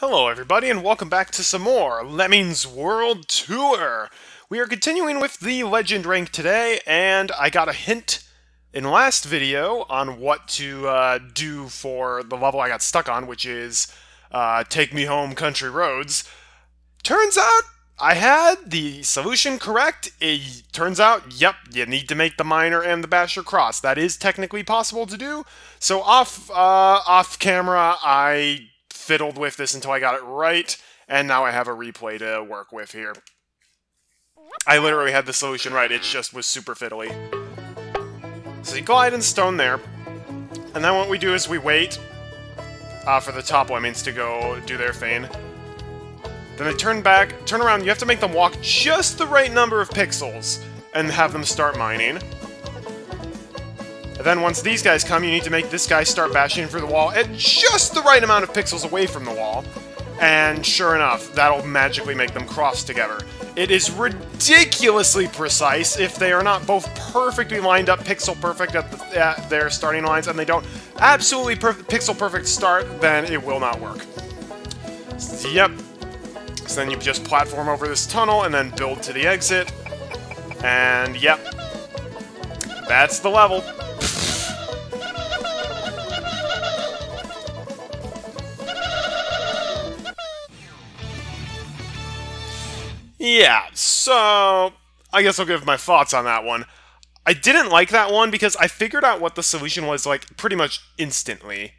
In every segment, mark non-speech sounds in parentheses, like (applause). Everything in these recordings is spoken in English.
Hello, everybody, and welcome back to some more Lemmings World Tour. We are continuing with the Legend rank today, and I got a hint in last video on what to uh, do for the level I got stuck on, which is uh, Take Me Home Country Roads. Turns out I had the solution correct. It turns out, yep, you need to make the Miner and the Basher cross. That is technically possible to do. So off, uh, off camera, I fiddled with this until I got it right, and now I have a replay to work with here. I literally had the solution right, it just was super fiddly. So you glide in stone there, and then what we do is we wait uh, for the top lemmings to go do their thing. Then they turn back, turn around, you have to make them walk just the right number of pixels, and have them start mining. And then once these guys come, you need to make this guy start bashing for the wall at just the right amount of pixels away from the wall. And sure enough, that'll magically make them cross together. It is ridiculously precise if they are not both perfectly lined up, pixel perfect at, the, at their starting lines, and they don't absolutely pixel perfect start, then it will not work. Yep. So then you just platform over this tunnel and then build to the exit. And yep. That's the level. Yeah, so I guess I'll give my thoughts on that one. I didn't like that one because I figured out what the solution was like pretty much instantly.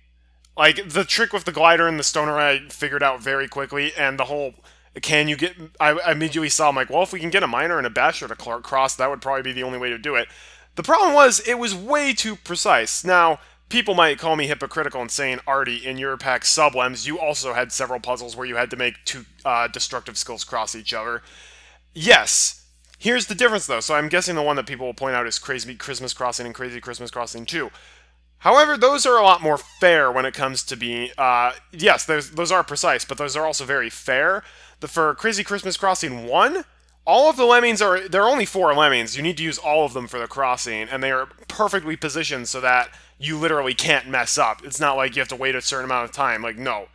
Like the trick with the glider and the stoner I figured out very quickly, and the whole can you get I, immediately saw I'm like, well, if we can get a miner and a basher to cross, that would probably be the only way to do it. The problem was it was way too precise. Now, people might call me hypocritical and saying, Artie, in your pack sublems, you also had several puzzles where you had to make two uh, destructive skills cross each other. Yes. Here's the difference, though. So I'm guessing the one that people will point out is Crazy Christmas Crossing and Crazy Christmas Crossing 2. However, those are a lot more fair when it comes to being... Uh, yes, those, those are precise, but those are also very fair. The, for Crazy Christmas Crossing 1, all of the lemmings are... There are only four lemmings. You need to use all of them for the crossing, and they are perfectly positioned so that you literally can't mess up. It's not like you have to wait a certain amount of time. Like, no.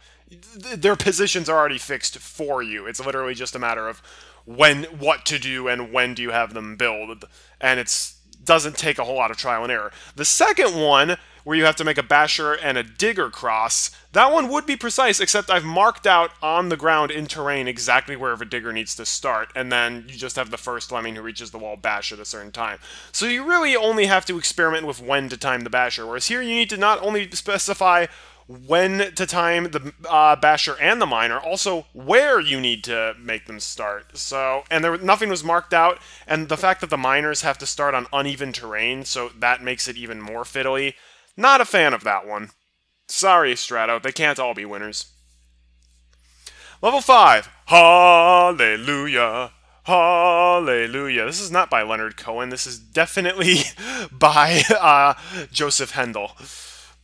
Their positions are already fixed for you. It's literally just a matter of when what to do and when do you have them build. And it's doesn't take a whole lot of trial and error. The second one where you have to make a basher and a digger cross, that one would be precise, except I've marked out on the ground in terrain exactly where digger needs to start, and then you just have the first lemming who reaches the wall bash at a certain time. So you really only have to experiment with when to time the basher, whereas here you need to not only specify when to time the uh, basher and the miner, also where you need to make them start. So, and there nothing was marked out, and the fact that the miners have to start on uneven terrain, so that makes it even more fiddly. Not a fan of that one. Sorry, Strato, they can't all be winners. Level 5. Hallelujah. Hallelujah. This is not by Leonard Cohen. This is definitely (laughs) by uh, Joseph Hendel.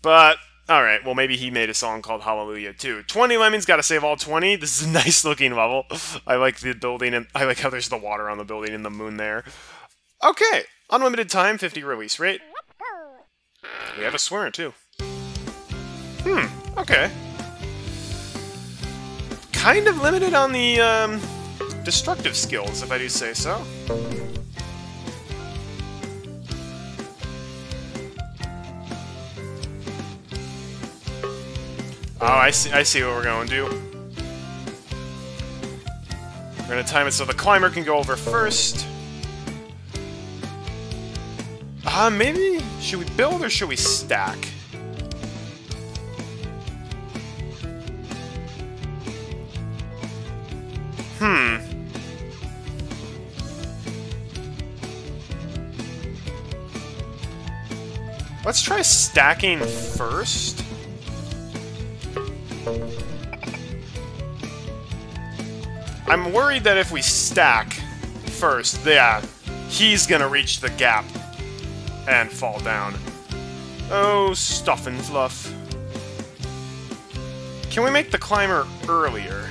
But, alright, well, maybe he made a song called Hallelujah, too. 20 lemons, gotta save all 20. This is a (laughs) nice looking level. I like the building, and I like how there's the water on the building and the moon there. Okay, unlimited time, 50 release rate. We have a swearer, too. Hmm, okay. Kind of limited on the, um, destructive skills, if I do say so. Oh, I see, I see what we're going to do. We're going to time it so the climber can go over first. Uh, maybe... Should we build or should we stack? Let's try stacking first. I'm worried that if we stack first, yeah, he's gonna reach the gap and fall down. Oh, stuff and fluff. Can we make the climber earlier?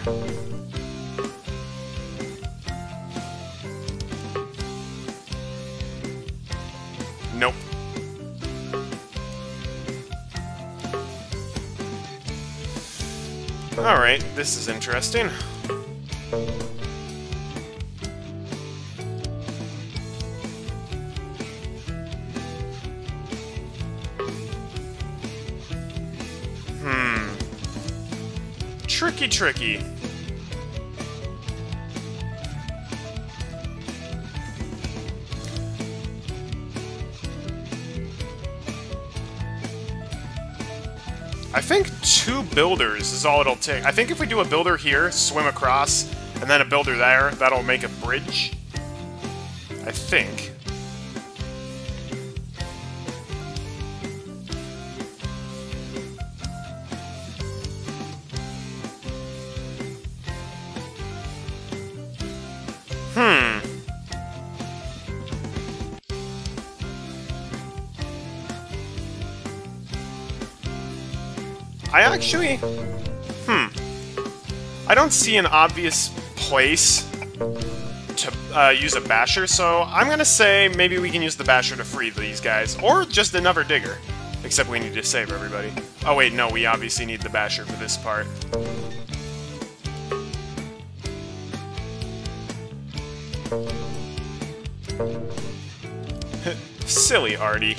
Alright, this is interesting. Hmm. Tricky, tricky. I think two builders is all it'll take. I think if we do a builder here, swim across, and then a builder there, that'll make a bridge. I think. I actually... Hmm. I don't see an obvious place to uh, use a basher, so I'm gonna say maybe we can use the basher to free these guys, or just another digger. Except we need to save everybody. Oh wait, no, we obviously need the basher for this part. (laughs) Silly Artie.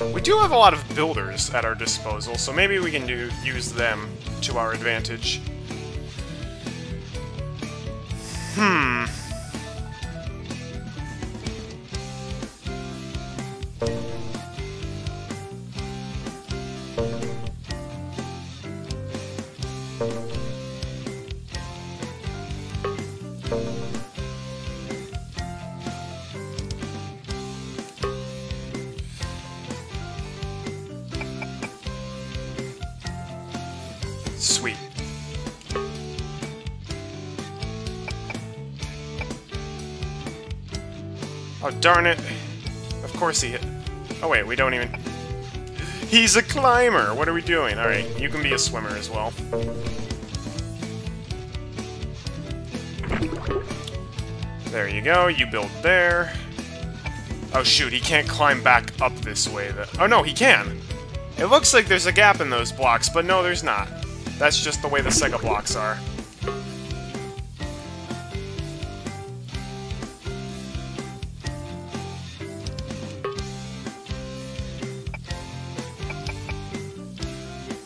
We do have a lot of builders at our disposal, so maybe we can do use them to our advantage. Hmm. Sweet. Oh, darn it. Of course he hit. Oh, wait, we don't even... He's a climber! What are we doing? Alright, you can be a swimmer as well. There you go, you build there. Oh shoot, he can't climb back up this way. Oh no, he can! It looks like there's a gap in those blocks, but no, there's not. That's just the way the Sega blocks are.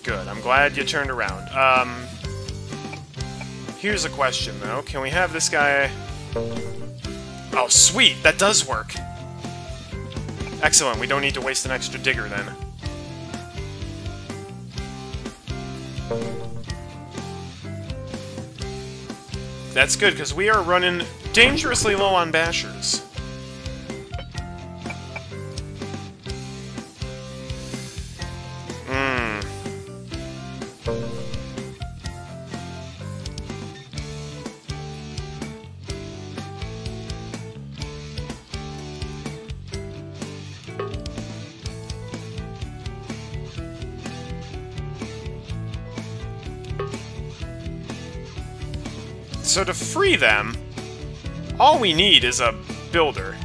Good, I'm glad you turned around. Um, here's a question, though. Can we have this guy... Oh, sweet! That does work! Excellent, we don't need to waste an extra digger, then. That's good, because we are running dangerously low on bashers. So to free them, all we need is a builder.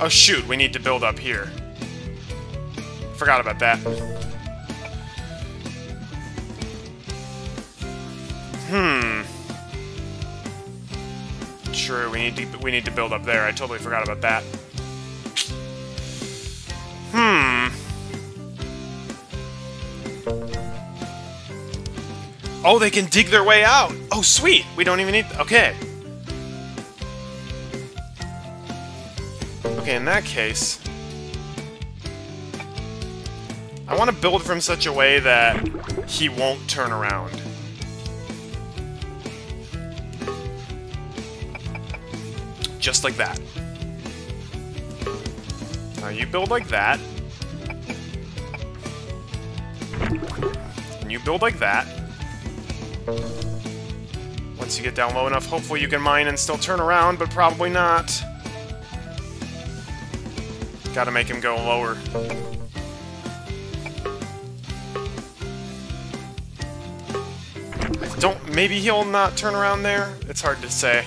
Oh shoot, we need to build up here. Forgot about that. Hmm. True, we need to we need to build up there. I totally forgot about that. Oh, they can dig their way out! Oh, sweet! We don't even need... Okay. Okay, in that case... I want to build from such a way that he won't turn around. Just like that. Now you build like that. And you build like that. Once you get down low enough, hopefully you can mine and still turn around, but probably not. Gotta make him go lower. don't... Maybe he'll not turn around there? It's hard to say.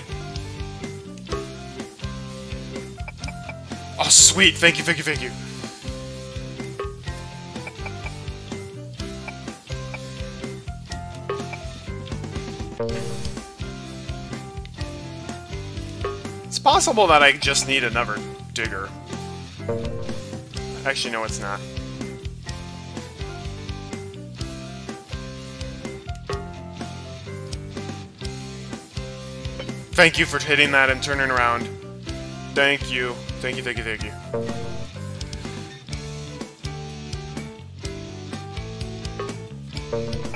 Oh, sweet! Thank you, thank you, thank you. Possible that I just need another digger. Actually, no, it's not. Thank you for hitting that and turning around. Thank you. Thank you, thank you, thank you. Hmm.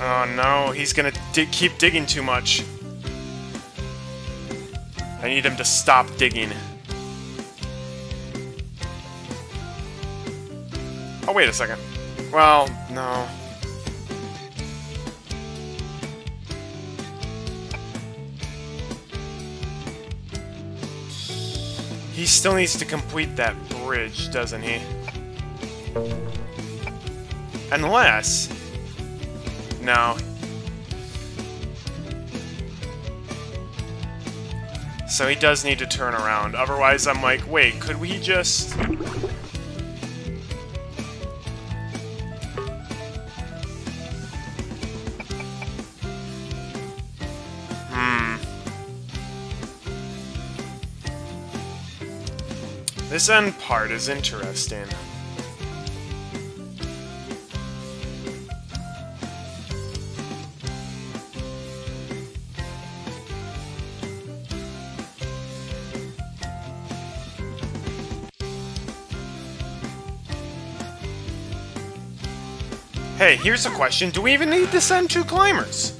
Oh no, he's gonna dig keep digging too much. I need him to stop digging. Oh, wait a second. Well, no. He still needs to complete that bridge, doesn't he? Unless... No. So he does need to turn around. Otherwise, I'm like, wait, could we just... Hmm. This end part is interesting. Hey, here's a question. Do we even need to send two climbers?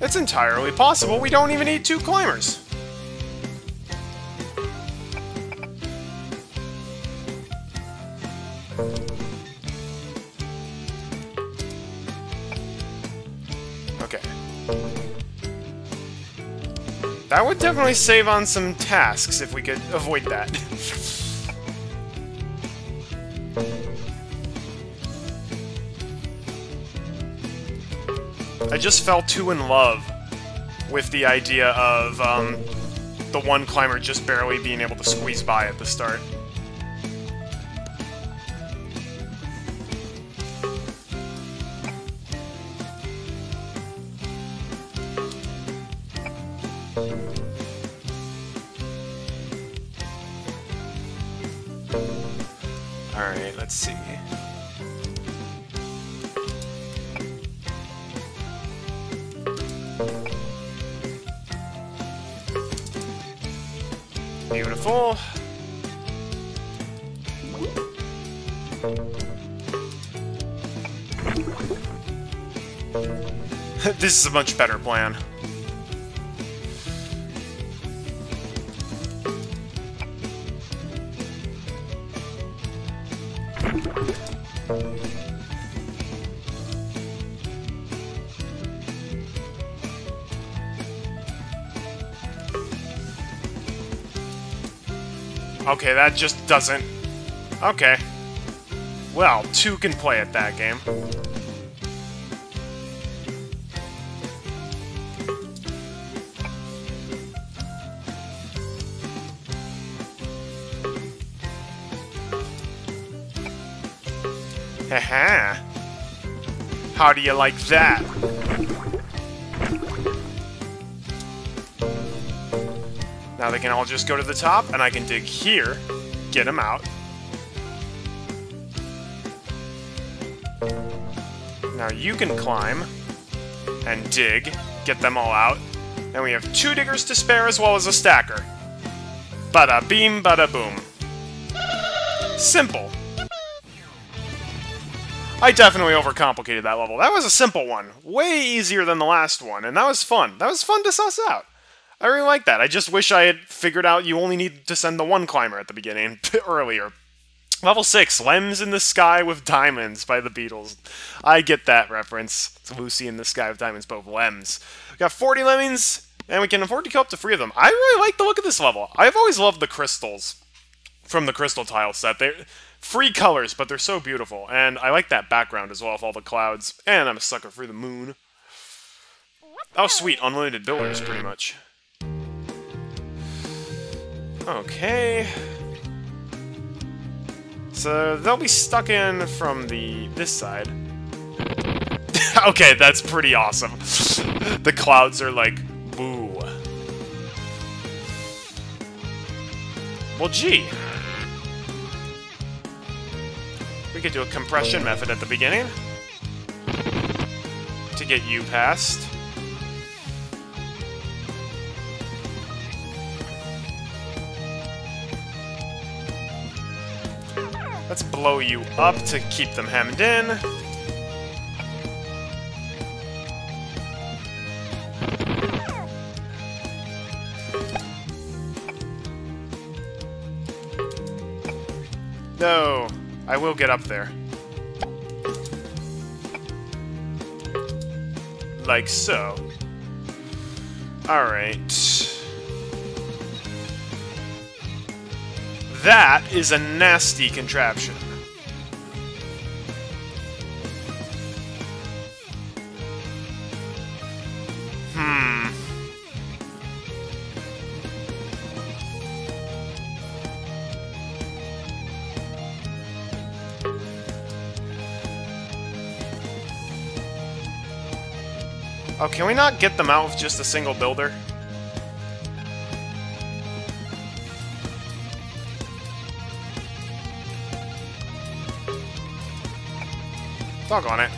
It's entirely possible we don't even need two climbers. Okay. That would definitely save on some tasks if we could avoid that. (laughs) I just fell too in love with the idea of um, the one climber just barely being able to squeeze by at the start. Alright, let's see. Beautiful. (laughs) this is a much better plan. Okay, that just doesn't... Okay. Well, two can play at that game. Haha. (laughs) How do you like that? Now they can all just go to the top, and I can dig here, get them out. Now you can climb and dig, get them all out. And we have two diggers to spare as well as a stacker. Bada beam, bada boom. Simple. I definitely overcomplicated that level. That was a simple one. Way easier than the last one, and that was fun. That was fun to suss out. I really like that. I just wish I had figured out you only need to send the one climber at the beginning, (laughs) earlier. Level 6, Lems in the Sky with Diamonds by the Beatles. I get that reference. It's Lucy in the Sky with Diamonds, both Lems. We got 40 lemmings, and we can afford to kill up to three of them. I really like the look of this level. I've always loved the crystals from the crystal tile set. They're free colors, but they're so beautiful. And I like that background as well with all the clouds. And I'm a sucker for the moon. Oh, sweet. Unlimited builders, pretty much. Okay. So they'll be stuck in from the this side. (laughs) okay, that's pretty awesome. (laughs) the clouds are like, boo. Well, gee. We could do a compression method at the beginning. To get you past. Let's blow you up to keep them hemmed in. No, I will get up there. Like so. Alright. That is a nasty contraption. Hmm. Oh, can we not get them out with just a single builder? On it.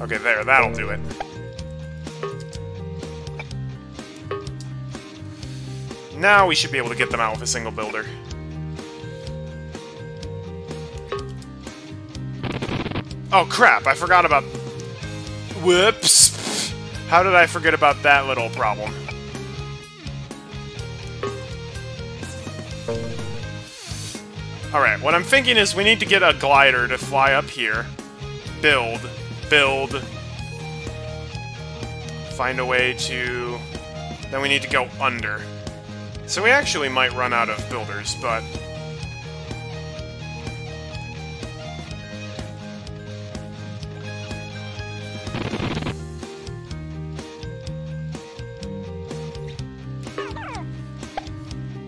Okay, there, that'll do it. Now we should be able to get them out with a single builder. Oh crap, I forgot about... Whoops! How did I forget about that little problem? Alright, what I'm thinking is we need to get a glider to fly up here. Build. Build. Find a way to... Then we need to go under. So we actually might run out of builders, but...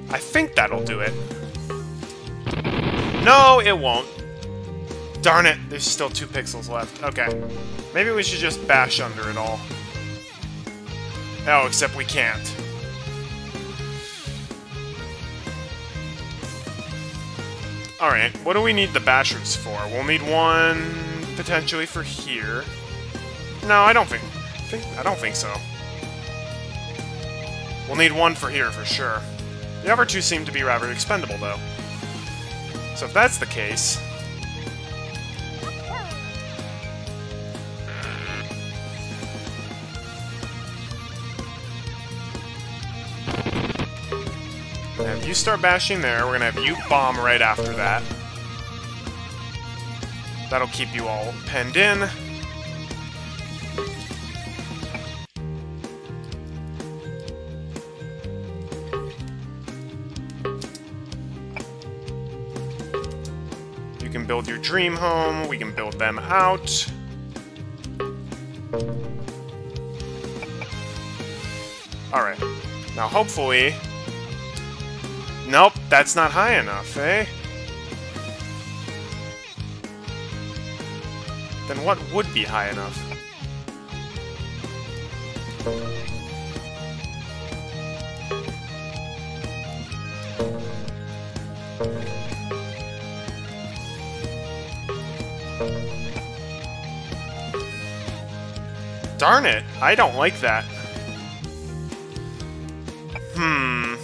I think that'll do it. No, it won't. Darn it, there's still two pixels left. Okay. Maybe we should just bash under it all. Oh, except we can't. Alright, what do we need the bashers for? We'll need one potentially for here. No, I don't think, think I don't think so. We'll need one for here for sure. The other two seem to be rather expendable though. So if that's the case... And if you start bashing there, we're gonna have you bomb right after that. That'll keep you all penned in. Dream home, we can build them out. Alright. Now hopefully... Nope, that's not high enough, eh? Then what would be high enough? Darn it, I don't like that. Hmm.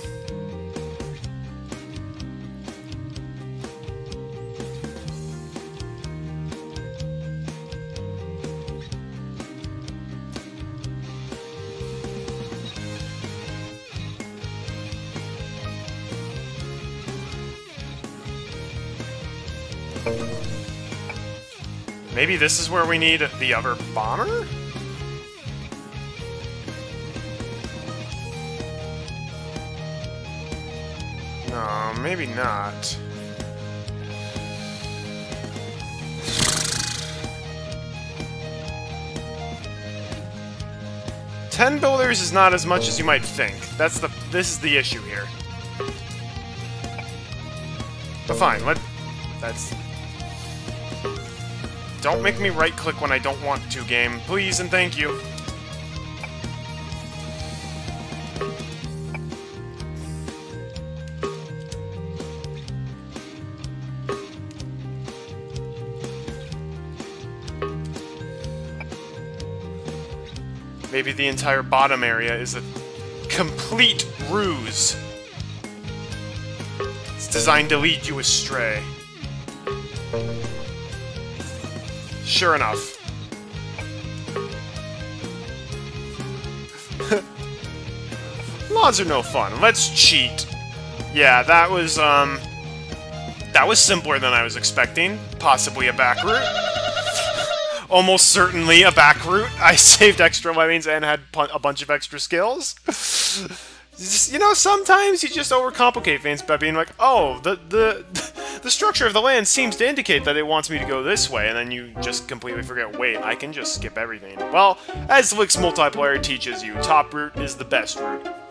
Maybe this is where we need the other bomber? Maybe not. Ten builders is not as much as you might think. That's the this is the issue here. But fine, let that's Don't make me right click when I don't want to, game. Please and thank you. Maybe the entire bottom area is a complete ruse. It's designed to lead you astray. Sure enough. (laughs) Laws are no fun. Let's cheat. Yeah, that was, um... That was simpler than I was expecting. Possibly a back route almost certainly a back route. (laughs) I saved extra weapons and had a bunch of extra skills. just, you know, sometimes you just overcomplicate things by being like, oh, the, the, (laughs) the structure of the land seems to indicate that it wants me to go this way, and then you just completely forget, wait, I can just skip everything. Well, as Lix multiplayer teaches you, top route is the best route.